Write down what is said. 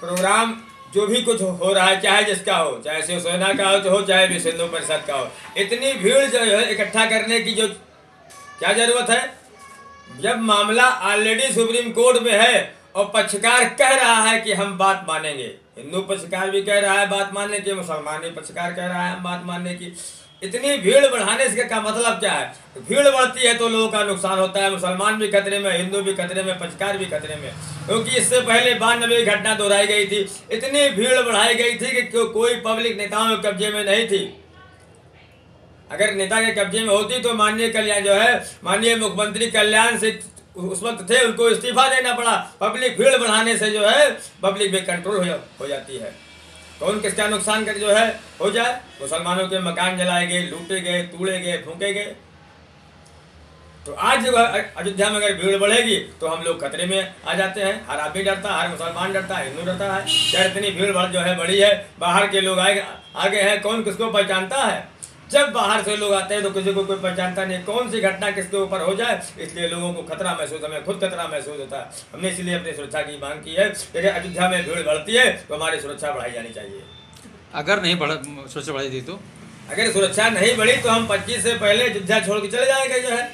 Programme जो भी कुछ हो रहा है, चाहे जिसका हो, चाहे शिवसेना का हो हो, चाहे विश्व हिंदू परिषद का हो, इतनी भीड़ जो है इकट्ठा करने की जो क्या ज़रूरत है? जब मामला ऑलरेडी सुप्रीम कोर्ट में है और पक्षकार कह रहा है कि हम बात मानेंगे, हिंदू पक्षकार भी कह रहा है बात मानने की, मुसलमान भी पक्षकार कह रहा है हम बात मानने की इतनी भीड़ बढ़ाने से का मतलब क्या है? भीड़ बढ़ती है तो लोगों का नुकसान होता है, मुसलमान भी खतरे में, हिंदू भी खतरे में, पचकार भी खतरे में। क्योंकि इससे पहले बानवे घटना दोहराई गई थी। इतनी भीड़ बढ़ाई गई थी कि कोई पब्लिक नेताओं के कब्जे में नहीं थी। अगर नेता के कब्जे में होती तो माननीय कल्याण जो है, माननीय मुख्यमंत्री कल्याण से उस वक्त थे, उनको इस्तीफा देना पड़ा। पब्लिक भीड़ बढ़ाने से जो है, पब्लिक भी कंट्रोल हो जाती है। कौन किसका नुकसान कर जो है, हो जाए? मुसलमानों के मकान जलाए गए लूटे गए तूड़े गए फूके गए तो आज जो अयोध्या में अगर भीड़ बढ़ेगी तो हम लोग खतरे में आ जाते हैं। हर आदमी डरता है हर मुसलमान डरता है हिंदू डरता है। चाहे इतनी भीड़ भाड़ जो है बड़ी है? बाहर के लोग आए, आगे हैं, कौन किसको पहचानता है? जब बाहर से लोग आते हैं तो किसी को कोई पहचानता नहीं कौन सी घटना किसके ऊपर हो जाए इसलिए लोगों को खतरा महसूस हमें खुद खतरा महसूस होता है। हमने इसलिए अपनी सुरक्षा की मांग की है लेकिन अयोध्या में भीड़ बढ़ती है तो हमारी सुरक्षा बढ़ाई जानी चाहिए। अगर नहीं बढ़ा सुरक्षा बढ़ाई दी तो? अगर सुरक्षा नहीं बढ़ी तो हम पच्चीस से पहले अयोध्या छोड़ के चले जाएँगे जो है।